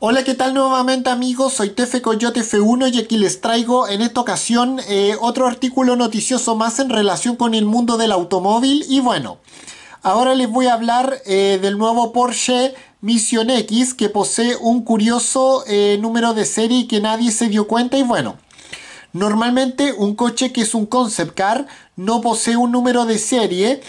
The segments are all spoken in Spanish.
Hola, ¿qué tal nuevamente amigos? Soy Tefe Coyote F1 y aquí les traigo en esta ocasión eh, otro artículo noticioso más en relación con el mundo del automóvil y bueno, ahora les voy a hablar eh, del nuevo Porsche Mission X que posee un curioso eh, número de serie que nadie se dio cuenta y bueno, normalmente un coche que es un concept car no posee un número de serie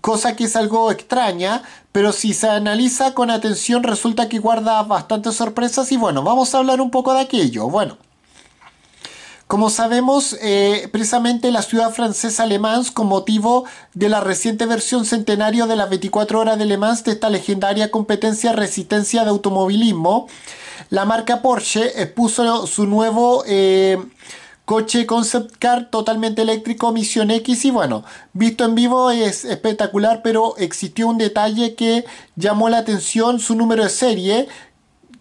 cosa que es algo extraña, pero si se analiza con atención resulta que guarda bastantes sorpresas y bueno, vamos a hablar un poco de aquello. Bueno, como sabemos, eh, precisamente la ciudad francesa Le Mans, con motivo de la reciente versión centenario de las 24 horas de Le Mans de esta legendaria competencia resistencia de automovilismo, la marca Porsche expuso su nuevo... Eh, coche concept car totalmente eléctrico Mission X y bueno, visto en vivo es espectacular, pero existió un detalle que llamó la atención, su número de serie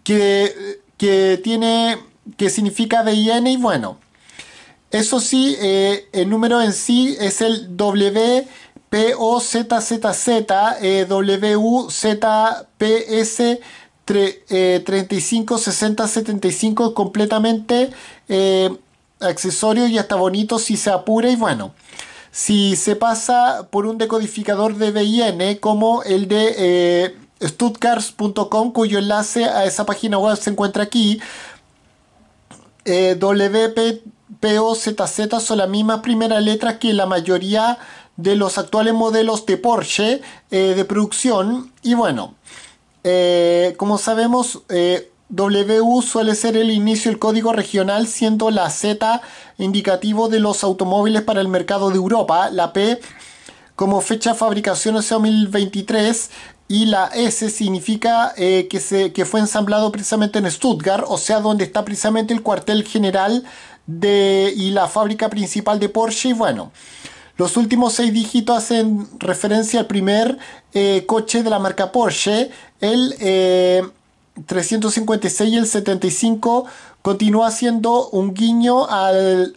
que, que tiene que significa DIN y bueno, eso sí, eh, el número en sí es el WPOZZZ eh, WUZPS 356075 completamente eh, accesorios y hasta bonito si se apura y bueno. Si se pasa por un decodificador de BIN como el de eh, stuttgart.com cuyo enlace a esa página web se encuentra aquí, eh, son las mismas primeras letras que la mayoría de los actuales modelos de Porsche eh, de producción y bueno, eh, como sabemos, W suele ser el inicio del código regional, siendo la Z indicativo de los automóviles para el mercado de Europa, la P como fecha de fabricación es 2023 y la S significa eh, que, se, que fue ensamblado precisamente en Stuttgart, o sea, donde está precisamente el cuartel general de, y la fábrica principal de Porsche. Y bueno, los últimos seis dígitos hacen referencia al primer eh, coche de la marca Porsche, el eh, 356 y el 75 continúa siendo un guiño al,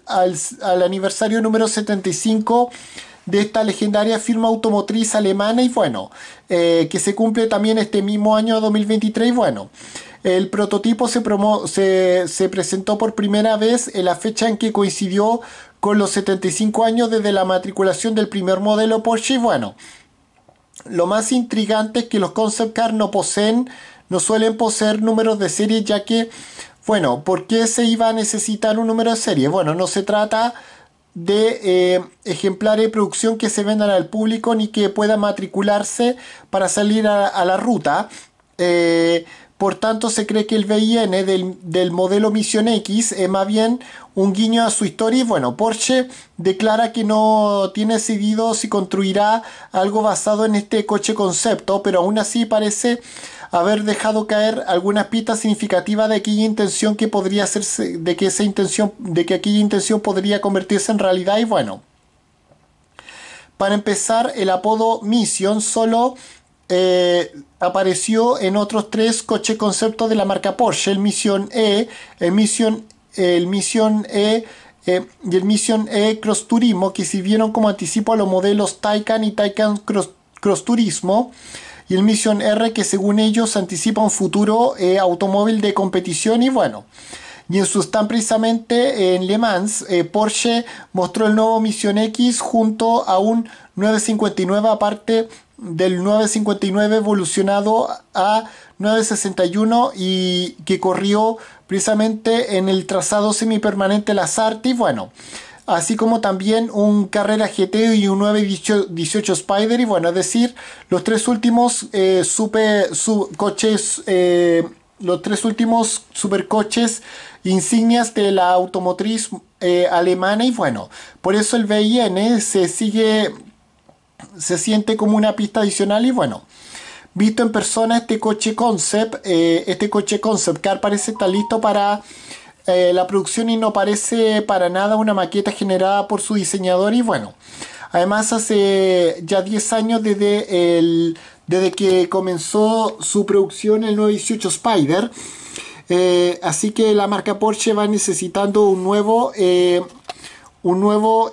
aniversario número 75 de esta legendaria firma automotriz alemana y bueno, eh, que se cumple también este mismo año 2023 y bueno. El prototipo se, se, se, presentó por primera vez en la fecha en que coincidió con los 75 años desde la matriculación del primer modelo Porsche. Y bueno, lo más intrigante es que los concept cars no poseen no suelen poseer números de serie ya que, bueno, ¿por qué se iba a necesitar un número de serie? Bueno, no se trata de eh, ejemplares de producción que se vendan al público ni que pueda matricularse para salir a, la ruta. Eh, por tanto, se cree que el VIN del, modelo Mission X es más bien un guiño a su historia. Y bueno, Porsche declara que no tiene decidido si construirá algo basado en este coche concepto, pero aún así parece haber dejado caer algunas pistas significativas de aquella intención que podría hacerse, de que esa intención, de que aquella intención podría convertirse en realidad. Y bueno, para empezar, el apodo Mission solo eh, apareció en otros tres coches conceptos de la marca Porsche, el Mission E, el Mission, el Mission E eh, y el Mission E Cross Turismo, que sirvieron como anticipo a los modelos Taycan y Taycan Cross, Turismo, y el Mission R, que según ellos anticipa un futuro eh, automóvil de competición y bueno. Y en su stand precisamente en Le Mans, Porsche mostró el nuevo Mission X junto a un 959 aparte del 959 evolucionado a 961 y que corrió precisamente en el trazado semipermanente Lazarte y bueno así como también un Carrera GT y un 918 Spider. Y bueno es decir los tres últimos eh, super coches eh, los tres últimos supercoches insignias de la automotriz eh, alemana. Y bueno por eso el VIN se sigue se siente como una pista adicional y bueno, visto en persona este coche concept, eh, este coche concept car parece estar listo para eh, la producción y no parece para nada una maqueta generada por su diseñador y bueno, además hace ya 10 años desde, el, desde que comenzó su producción el 918 Spider, eh, así que la marca Porsche va necesitando un nuevo, un nuevo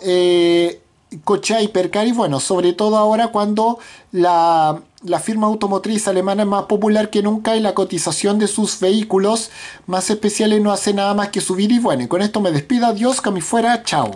cochea y bueno, sobre todo ahora cuando la, la, firma automotriz alemana es más popular que nunca y la cotización de sus vehículos más especiales no hace nada más que subir y bueno, y con esto me despido, adiós, que fuera, chao.